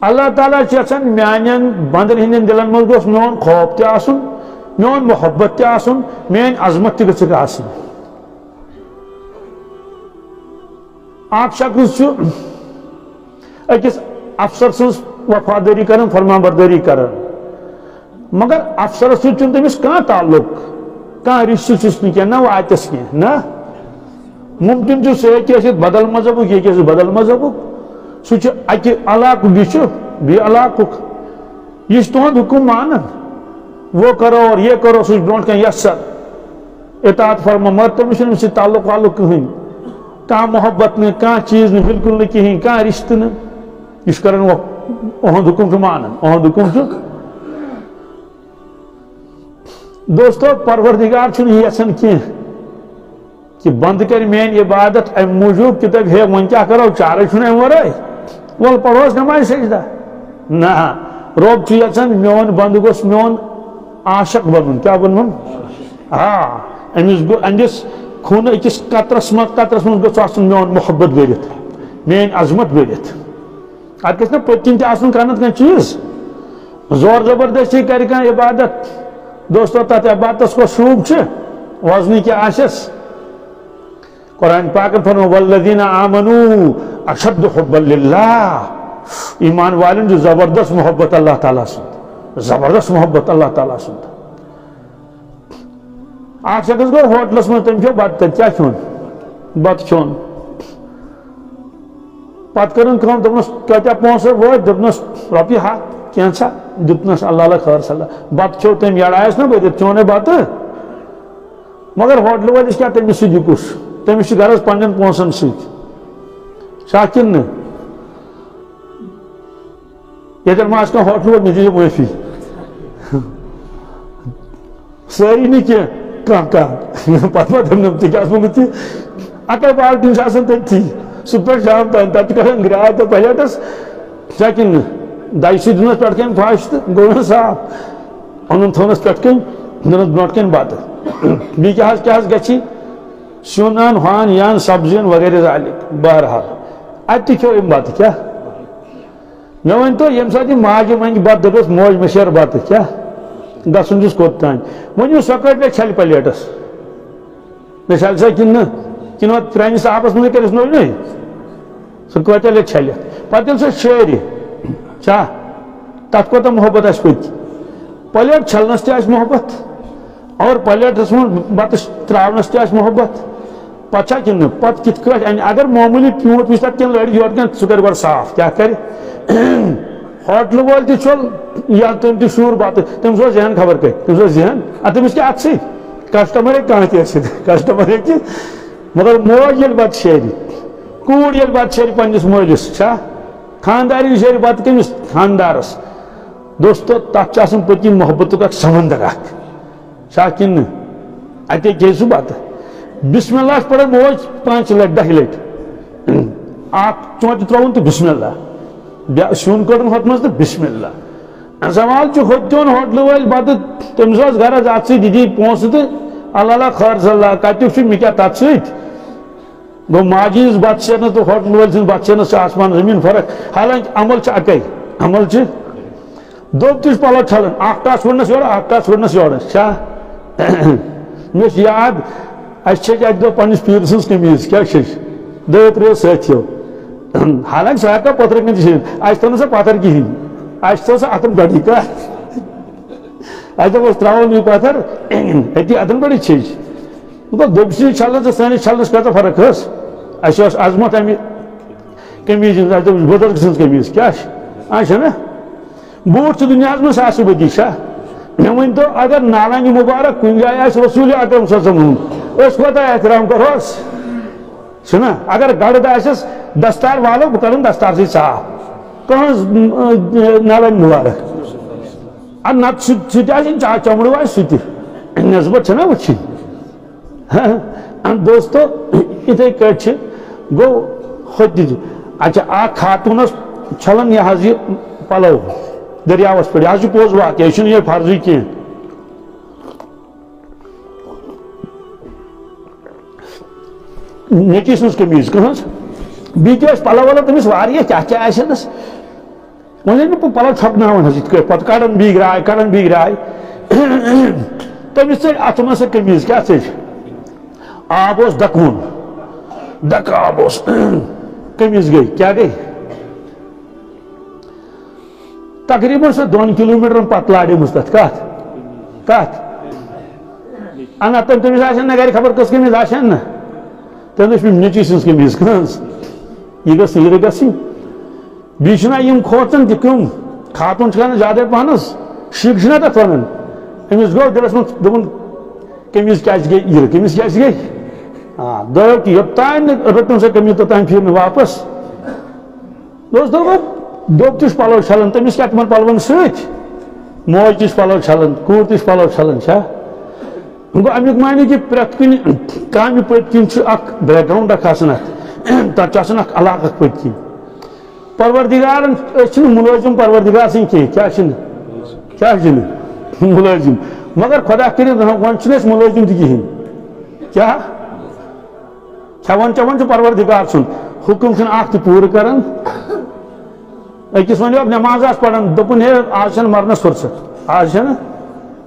اللہ تعالیٰ یژھان میان بندن ہندین دلن مز گوس میون خوف تہ آسن، میون محبت تہ آسن میان عظمت تہ گژھِ آسن۔ اکھ شخص اکس افسر سز وفاداری کران فرمان برداری کران مگر افسر سۭتۍ چھُنہٕ تٔمِس کانٛہہ تعلق کانٛہہ رشتہٕ چھُس نہٕ کینٛہہ نہ واتٮ۪س کینٛہہ نہ؟ ممکن چھُ سُہ ہیٚکہِ ٲسِتھ بدل مذہبُک یہِ ہیٚکہِ ٲسِتھ بدل مذہبُک سُہ چھُ اکہِ علاقُک یہِ چھُ بیٚیہِ علاقُک یہِ چھُ وہ کرو اور یہ کرو سُہ چھُ برونٛٹھ کَنۍ یسر اطاعت فرما مگر تٔمِس چھُنہٕ أمِس تعلق والُق کٕہٕنۍ کانٛہہ محبت نہٕ کانٛہہ چیٖز نہٕ بِلکُل نہٕ کِہیٖنۍ کانٛہہ رِشتہٕ نہٕ یہ کران اہد حکم چھُ مانان اہد حکم چھُ دوستو پروردگار چھُنہٕ یژھان کینٛہہ کہ بند کر میٲنۍ عبادت امہِ موٗجوٗب کہ دپہِ ہے وۄنۍ کیٛاہ کرو چارے چھُنہٕ امہِ ورٲے وَل پرہوس نماز سجدہ نہ رۄب چھُ یژھان میون بنٛد گوٚژھ میون عاشق بنُن کیٛاہ بنُن آ أمِس گوٚو أہنٛدِس خوٗنہٕ أکِس قطرس منٛز قطرس منٛز گوٚژھ آسُن میون محبت بٔرِتھ میٲنۍ عظمت بٔرِتھ اتھ گژھِ نا پٔتکِنۍ تہِ آسُن نتہٕ کانٛہہ چیٖز زور زبردستی کرِ کانٛہہ عبادت دوستو تتھ عبادتس کۄس شوٗب چھِ وزنی کیٛاہ آسٮ۪س قرآن پاکن فرمو والذین آمنو اشد حب للہ ایمان والن جو زبردست محبت اللہ تعالیٰ سند زبردست محبت اللہ تعالیٰ سند اکھ شخص گوٚو ہوٹلس منٛز تٔمۍ کھیوٚو بتہٕ تتہِ کیٛاہ کھیوٚن بتہٕ کھیوٚن پتہٕ کٔرٕن کٲم دوٚپنس کۭتیاہ پونٛسہٕ وٲتۍ دوٚپنس رۄپیہِ ہتھ کینٛژھا دیُتنس اللہ اللہ خٲر صلاح بتہٕ کھیوٚو تٔمۍ یڑایس نا بٔرِتھ کھیوٚو نے بتہٕ مگر ہوٹلہٕ وٲلِس کیٛاہ تٔمِس سۭتۍ یہِ کُس تٔمِس چھُ غرض پننٮ۪ن پونٛسن سۭتۍ چھا کِنہٕ نہٕ ییٚتٮ۪ن ما آسہِ کانٛہہ ہوٹلہٕ وول مےٚ دِیِو معٲفی سٲری نہٕ کینٛہہ کانٛہہ کانٛہہ ما دوٚپنم ژےٚ کیٛاہ اوس ووٚنمُت یہِ اَکے بالٹیٖن چھِ آسان تٔتھی صبح شام تام تتہِ چھِ کران گراے تہٕ پلیٹس چھا کِنہٕ نہٕ دَجہِ سۭتۍ دِنس پٮ۪ٹھ کَنۍ تہٕ گوٚو نہٕ صاف اوٚنُن تھوونس پٮ۪ٹھ کَنۍ دِنس برونٛٹھ کَنۍ بتہٕ بیٚیہِ کیٛاہ حظ کیٛاہ حظ گژھِ سیُن ان ہُوان یہِ وغیرہ ذالِک بہرحال۔ اتہِ تہِ کھیوٚو أمۍ بتہٕ کیٛاہ مےٚ ؤنۍتو ییٚمہِ ساتہٕ یہِ ماجہِ منٛگہِ بتہٕ موج مےٚ شیر بتہٕ کیٛاہ گژھُن چھُس کوٚت تانۍ ؤنِو سۄ کٔڑ مےٚ پلیٹس۔ مےٚ چھلہِ سۄ کِنہٕ نہٕ؟ کِنہٕ وۄنۍ پرٛانِس آبس منٛزٕے کٔرِس نوٚے نوٚے۔ سُہ کۭتیاہ لگہِ چھلِتھ پتہٕ ییٚلہِ سۄ محبت آسہِ پٔتۍ پلیٹ چھلنس تہِ آسہِ محبت۔ اور پلیٹس منٛز بتہٕ تراونس تہِ آسہِ محبت۔ پتہٕ چھا کِنہٕ نہٕ پتہٕ کٲٹھۍ انہِ یعنی اگر معموٗلی پیوٗنٛت وٕچھ تتھ کینٛہہ لڑِ یورٕ کینٛہہ سُہ کرِ گۄڈٕ صاف۔ کیٛاہ کرِ ہوٹلہٕ وول تہِ چھُل یا تٔمۍ تہِ شوٗر بتہٕ تٔمِس اوس ذہن خبر کتہِ تٔمِس اوس ذہن۔ اَدٕ تٔمِس کیٛاہ اَتھٕ سۭتۍ کسٹمر ہیٚکہِ کانٛہہ تہِ ٲسِتھ کسٹمر ہیٚکہِ مگر موج ییٚلہِ بتہٕ شیرِ کوٗر ییٚلہِ بتہٕ شیرِ پننِس مٲلِس چھا؟ خاندارنۍ شیرِ بتہٕ کٔمِس خاندارس۔ دوستو تتھ چھُ آسان پٔتۍ کِنۍ محبتُک اکھ سمندر اکھ چھا کِنہٕ نہٕ اتے کھیٚیہِ سُہ بتہٕ بسم اللہ چھِ پران موج پانٛژِ لٹہِ دہہِ لٹہِ اکھ چونٛچہِ ترٛاوُن تہٕ بسم اللہ۔ بیٛاکھ سیُن کڑُن بسم اللہ۔ سوال چھُ ہُتہِ تہِ اوٚن ہوٹلہٕ وٲلۍ بتہٕ تٔمِس غرض اتھ سۭتۍ یہِ دِی اللہ اللہ خٲر صلہ کتیُک چھُ مےٚ کیٛاہ تتھ سۭتۍ گوٚو ماجہِ ہٕنٛز شیرنس تہٕ ہوٹلہٕ وٲلۍ سٕنٛز بتہٕ شیرنس آسمان زٔمیٖن فرق۔ حالانکہِ عمل چھُ اکے عمل چھُ دوٚب تہِ پلو چھلان اکھ ٹاس وُڈنس یورٕ اکھ ٹاس وُڈنس یورٕ چھا مےٚ یاد اَکہِ دۄہ پننِس پیٖرٕ سٕنٛز قمیٖض کیٛاہ چھٔچ دۄیو ترٛیو سٲتھیو حالانکہِ سُہ ہٮ۪کو پتھرٕ کِنۍ تہِ شیٖرِتھ اَسہِ تھٲو نہٕ سۄ پتھر کِہیٖنۍ اَسہِ تھٲو سۄ اَتھن پٮ۪ٹھٕے کَتھ اَسہِ دوٚپُس یہِ پتھر أتی اَتھن پٮ۪ٹھٕے چھٔچ گوٚو دوٚبۍ سٕنٛز چھلنس تہٕ سٲنِس چھلنس کۭژاہ فرق ٲس اَسہِ اوس عظمت اَمہِ قمیٖض ہٕنٛز اَسہِ دوٚپُس بُزرگ سٕنٛز قمیٖض کیٛاہ چھِ نا بوٗٹھ چھُ دُنیاہس منٛز ساسہٕ بٔدی چھا مےٚ ؤنۍتو اگر نالانہِ مُبارک کُنہِ جایہِ آسہِ رسوٗل اکرم صٲبن ہُنٛد أسۍ کوتاہ احترام کرہوس چھُنا اگر گرد آسٮ۪س دستار والو بہٕ دستار سۭتۍ صاف کٕہٕنٛز نالانہِ مُبارک اَدٕ نتہٕ سُہ سُہ چا چمڑٕ دوستو یِتھٕے کٲٹھۍ چھِ گوٚو اچھا اکھ خاتوٗنس چھلان یہِ حظ پلو۔ دریاوس پٮ۪ٹھ یہِ حظ چھُ پوٚز واقع یہِ چھُنہٕ یہِ نیٚچی سٕنٛز قمیٖض کٕہٕنٛز بیٚیہِ تہِ ٲسۍ پلو ولو تٔمِس واریاہ کیٛاہ کیٛاہ آسٮ۪نس پلو چھپناون حظ یہ پتہ کڑان بیگ رائے کڑان بیگ رائے تمس ٹھٹ ات من سا قمیض کیا ٹھٹ آب اس دکون دک آب اس قمیض گئی؟ کیا گئی؟ تقریباً سا دون کلو میٹر پتہ لاڑے مس تت کت کت انا تم تمس آسن نا گھر خبر کس قمیض آسن نا تم دس نیچی سن قمیض کنس یہ یہ گھسن بیچنا کم خاتون زیادہ پہنس شک چھنا تتھ ونان امس یہ قمیض کیا گئی ہاں سا قمیض توتان پھر واپس دوستو دب تہ پلو پلون ست موج چھا گو امیک معنی کہ پریت کن کامہ پت کن اخ بیک گراؤنڈ اخ آسان اتھ تتھ آسان اخ علاقہ پت کن پروردگار ملازم پروردگار سن کی کیا کیا ملازم مگر خدا کر ون ملازم تہ کہین کیا کھوان چوان پروردگار سن حکم چھ اخ تہ پور کران اکس ون نماز آس پڑھان دپن ہے آج چھ مرنس فرصت آج چھ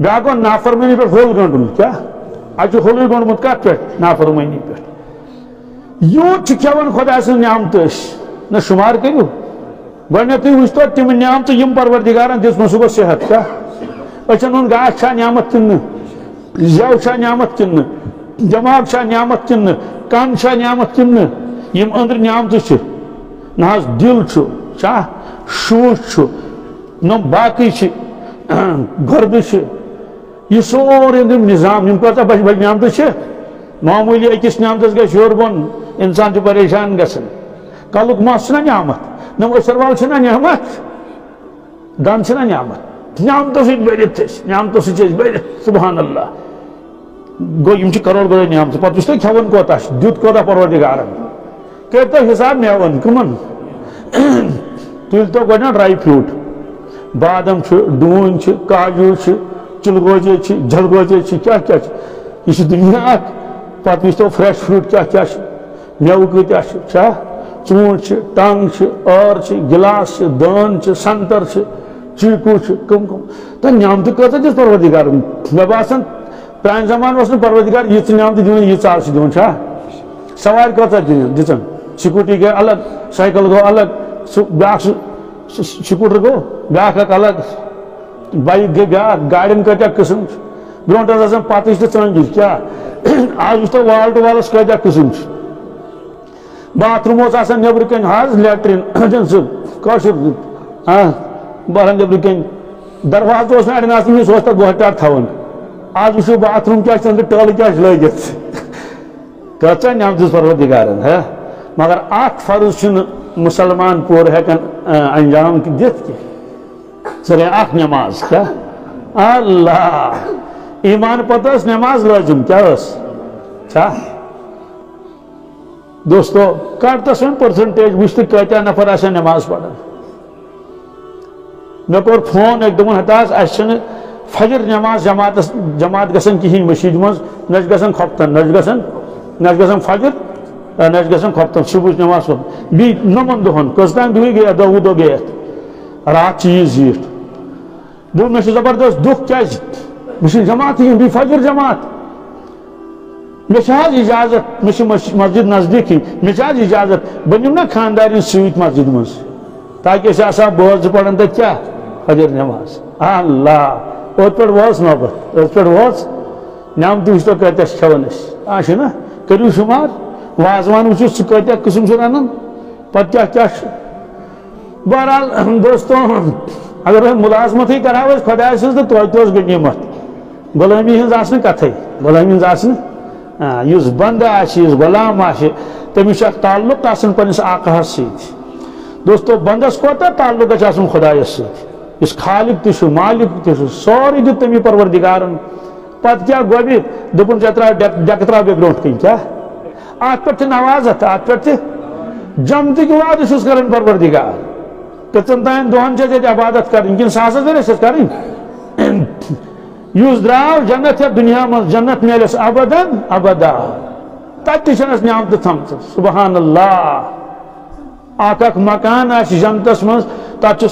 بیٛاکھ گوٚو نافرمٲنی پٮ۪ٹھ ہوٚل گنٛڈُن کیٛاہ اَتہِ چھُ ہولُے گنٛڈمُت کتھ پٮ۪ٹھ نافرمٲنی پٮ۪ٹھ یوٗت چھُ کھٮ۪وان خۄداے نہ شُمار کٔرِو گۄڈنٮ۪تھٕے وٕچھ تِم نعمتہٕ یِم پروردگارن دِژمٕژ سُہ گوٚو صحت کیٛاہ أچھن ہُنٛد گاش چھا نعمت کِنہٕ زٮ۪و چھا نعمت کِنہٕ دٮ۪ماغ چھا نعمت کِنہٕ کن چھا نعمت کِنہٕ یِم أنٛدرٕ نعمتہٕ چھِ نہ حظ دِل چھُ چھا شوٗش چھُ باقٕے چھِ چھِ یہِ سورُے یِم نظام یِم کۭژاہ بجہِ بجہِ نعمتہٕ چھِ معموٗلی أکِس نعمتس گژھِ ہیوٚر بۄن اِنسان چھُ پریشان گژھان کلُک مس چھُنہ نعمت نہ أچھر وال چھُنہ نعمت دند چھُنہ نعمت نعمتو سۭتۍ بٔرِتھ أسۍ نعمتو سۭتۍ چھِ أسۍ بٔرِتھ سبحان اللہ گو یم کروڑ گوڑ نعمت پتہ وچھ تُہۍ کھٮ۪وان کوتاہ چھُ دیُت کوتاہ پروردگارن کٔرۍتو حساب میون کٕمن تُلۍ تو گۄڈٕ ڈراے فروٗٹ بادم چھُ ڈوٗنۍ چھِ کاجوٗ چھِ چِلگوجے چھِ جلگوجے چھِ کیٛاہ کیٛاہ چھِ؟ یہِ چھُ دُنیا اکھ پتہٕ وٕچھ تو فرٛٮ۪ش فروٗٹ کیٛاہ کیٛاہ چھِ؟ میوٕ کۭتیاہ چھا ژوٗنٛٹھۍ چھِ ٹنٛگ چھِ ٲر چھِ، گِلاس چھِ دٲن چھِ سنٛگتر چھِ، چیٖکوٗ چھِ، کٕم کٕم۔ تہٕ نعمتہٕ کۭژاہ دِژ پروردگارن مےٚ باسان پرانہِ زمانہٕ اوس نہٕ پروردگار یِژھ نعمتہٕ دِوان ییٖژ آز چھِ دِوان چھا سوارِ کۭژاہ دِژن سکوٗٹی گٔے الگ سایکل گوٚو الگ سُہ بیٛاکھ سُہ سکوٗٹر گوٚو بیٛاکھ اکھ الگ بایک گٔے بیٛاکھ گاڑٮ۪ن کۭتیاہ قٕسم؟ چھِ برونٛٹھ ٲس آسان پتٕچ تہٕ ژٲنٛگِج کیٛاہ آز وٕچھ تو وال ٹُو والس کۭتیاہ قٕسم؟ چھِ باتھ روٗم اوس آسان نیٚبرٕ کَنۍ حظ لیٹریٖن سُہ کٲشُر بہران نیٚبرٕ کَنۍ دروازٕ اوس نہٕ اَڑٮ۪ن آسان سُہ اوس تَتھ بۄہٹار تھاوان آج وٕچھو باتھ روٗم کیٛاہ چھِ أنٛدرٕ ٹٲلہٕ کیٛاہ چھِ لٲگِتھ کۭژاہ نعمتٕس پروردگارن ہے مگر اکھ فرض چھُنہٕ مُسلمان پوٗرٕ ہٮ۪کان انجام دِتھ کینٛہہ سۄ گٔے اکھ نٮ۪ماز اللہ۔ ایمان پتہٕ ٲس نٮ۪ماز لٲزِم کیٛاہ ٲس چھا؟ دوستو کڑ تس وۄنۍ پٔرسنٹیج وٕچھ تہٕ نفر آسن نٮ۪ماز پران مےٚ کوٚر فون أکۍ دوٚپُن ہتا حظ فجر نماز جماعت جماعت گژھان کہین مسجد مز۔ نہ گژھان کھۄپتن نہ گژھان نہ گژھان فجر نہ گژھان کھۄپتن صبح نماز کھۄپ بیٚیہِ نۄمن دۄہن کٔژ تام دۄہٕے گٔے دہ وُہ رات چیٖز زیٖٹھ دوٚپ مےٚ چھُ زبردست دُکھ کیازِ مےٚ جماعت یِم بیٚیہِ فجر جماعت مےٚ چھِ حظ اِجازت مےٚ مسجد نزدیٖکٕے مےٚ چھِ حظ اِجازت بہٕ نِمہٕ نا خاندارٮ۪ن سۭتۍ مسجد منٛز تاکہِ أسۍ آسہٕ بٲژ زٕ پران تتہِ کیٛاہ فجر نماز اللہ اوت پہ واس نوبت اوت پہ واس نعمت وچ تو کتس کھوان اس نا کرو شمار وازوان وچ سہ کتیا قسم چھ رنان پتہ کیا کیا بہرحال دوستو اگر وہ ملازمت کرا خدا سن تو توہ توتہ غنیمت غلامی ہز آسن کتھے؟ غلامی ہز آسن؟ اس بند آس غلام آس تمس تعلق آسن پنس آقہس ست دوستو بندس کوتا تعلق گھس آسن خدایس ست اس خالق تہ مالک تہ سوری دیت تمی پروردگارن۔ پت کیا گوبی، دپن ژے ترا ڈیک ترا بے برونٹ کن کیا؟ ات پہ نوازت ات پہ جمتک وعدہ چھس کرن پروردگار۔ کتن تین دہن چھ عبادت کرن کن ساسس دیر کرن یس درو جنت ہے دنیا من جنت میلس ابدن ابدا تت تس نعمت تھم سبحان اللہ۔ اک اک مکان آس جنتس من تت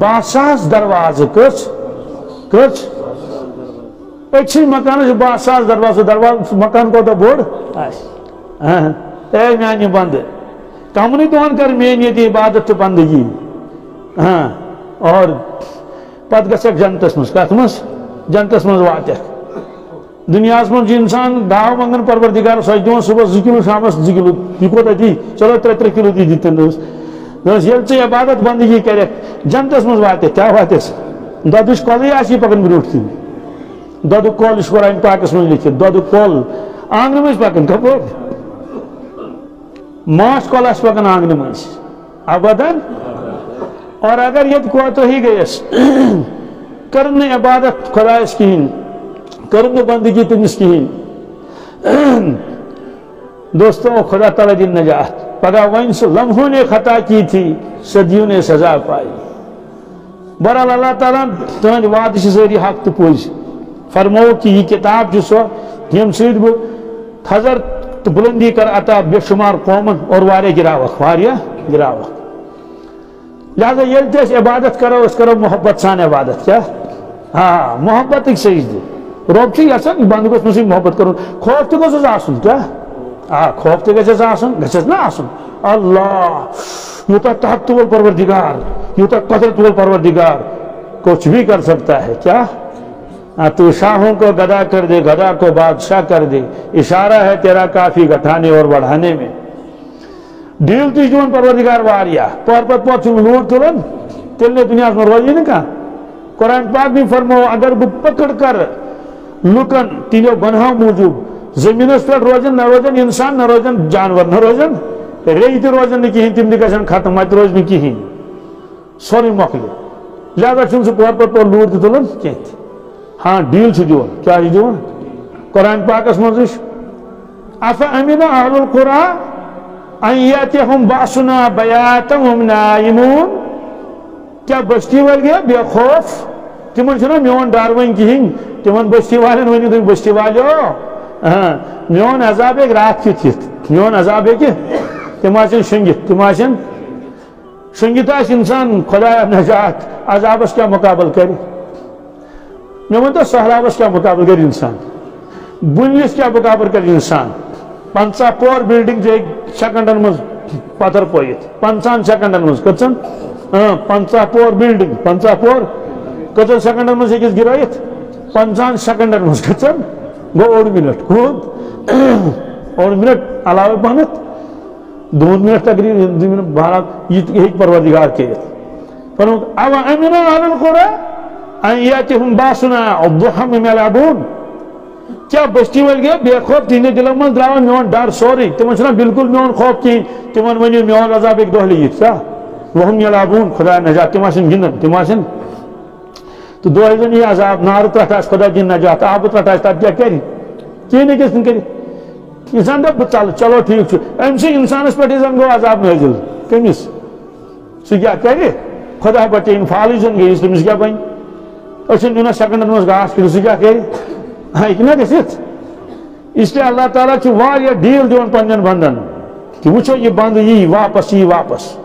باہ ساس دروازہ کچھ کچھ۔ اچھی مکان باہ ساس دروازہ دروازہ مکان کوتا بوڑ اے میانی بند کمنی دون کر مین یہ عبادت تو بندگی۔ ہاں اور پت گھک جنتس مز کت مز جنتس مز وات دنیا من انسان داو منگان پروردگار سو دن صبح زٕ کلو شامس زٕ کلو یہ کوتا دی چلو ترے ترے کلو دی دتن دوس دوس یل عبادت بندگی کرک جنتس مز وات کیا واتس دودش کولے آسی پکن بروٹ تھی۔ دود کول قرآن پاکس من لکھت دود کول آنگن مز پکن کپور ماش کول آس پکن آنگن مز ابدن اور اگر یہ کوتو ہی گیس کرنے عبادت خدایس کہین کرنے بندگی تمس کہین دوستوں خدا تعالیٰ دن نجات۔ پگہ ون سو لمحوں نے خطا کی تھی، صدیوں نے سزا پائی۔ برحال اللہ تعالیٰ تہند وعد ذریعہ حق تو پوز فرمو کہ یہ کتاب جو سو یم سید بہ تھزر تو بلندی کر عطا بے شمار قومن اور وارے گراوک واریہ گراوک لہذا یل تس عبادت کرو، اس کرو محبت سان عبادت، کیا؟ ہاں محبت ایک صحیح دے روب چھ یسن بند گوس مسی محبت کرو۔ خوف تہ گوس آسن کیا؟ ہاں خوف تہ گژھس آسن گژھس نہ آسن اللہ یوتا تحت تول پروردگار یوتا قدرت تول پروردگار، کچھ بھی کر سکتا ہے، کیا؟ تو شاہوں کو گدا کر دے، گدا کو بادشاہ کر دے۔ اشارہ ہے تیرا کافی گھٹانے اور بڑھانے میں۔ ڈیل تھی دون پروردگار واریا پور پت پور چھو لوٹ تلن تلنے دنیا میں روزی نہیں کہا۔ قرآن پاک بھی فرمو اگر بہ پکڑ کر لکن تینو گناہ موجود۔ زمین اس پر روزن، نہ روزن، انسان نہ روزن، جانور نہ روزن۔ ری تہ روزن نہ کہین تم گژھن ختم مت روز نہ کہین سوری مۄکلہِ لہذا چھُنہٕ سُہ پور پت پور لوٹ تہِ تُلان کینٛہہ ہاں ڈیل چھُ دِوان کیٛاہ چھُ دِوان قرآن پاکس منٛز چھُ اف امina اہل القرآن ان یاتہم باسنا بیاتا ہم نائمون۔ کیا بستی وال گیا؟ بے خوف۔ تمن چھنا میون ڈر ون کہین تمن بستی والن ونیو تم بستی والیو ہاں، میون عذاب ایک رات کی تھت میون عذاب ایک تم آسن شنگت تم آسن شنگت آس انسان خدا نجات عذابس کیا مقابل کری میں ونتا سہلابس کیا مقابل کری انسان۔ بنیس کیا مقابل کری انسان۔ پنچہ پور بلڈنگ جے سیکنڈن مز پتر پویت پنچان سیکنڈن مز۔ کچن؟ ہاں، پنچہ پور بلڈنگ۔ پنچہ پور کچن سیکنڈن مز ہکس گرائت پنچان سیکنڈن مز۔ کچن؟ گو اوڑ منٹ۔ خود اوڑ منٹ علاوہ پہنت دون منٹ تقریباً دو منٹ بہرحال یہ ایک پروردگار کے فرمود او امنا علی القرى ان باسنا الضحى من يلعبون کیا بستی ول گیا بے خوف تین دلوں من درا میون ڈر سوری. تمن چھنا بالکل میون خوف کی تمن ونیو میون عذاب ایک دہلی یہ کیا وہم یلعبون خدا نجات. تم آسن گندن تم آسن تو دو ہزن یہ عذاب نار ترٹ آس خدا جن نجات. آب ترٹ آس تب کیا کری؟ کی نہیں کس کری؟ انسان دب چل چلو ٹھیک چھو. ام سے انسانس پہ انسان گو، عذاب نازل کمس سہ کیا کری؟ خدا بچے انفال زن گئی تمس کیا بن اچھن یونس سیکنڈن مز گاس کر سہ کیا کری ہاں یہ اس لیے اللہ تعالیٰ ڈیل دن پن بندن کہ وچو یہ بند یہ واپس یہ واپس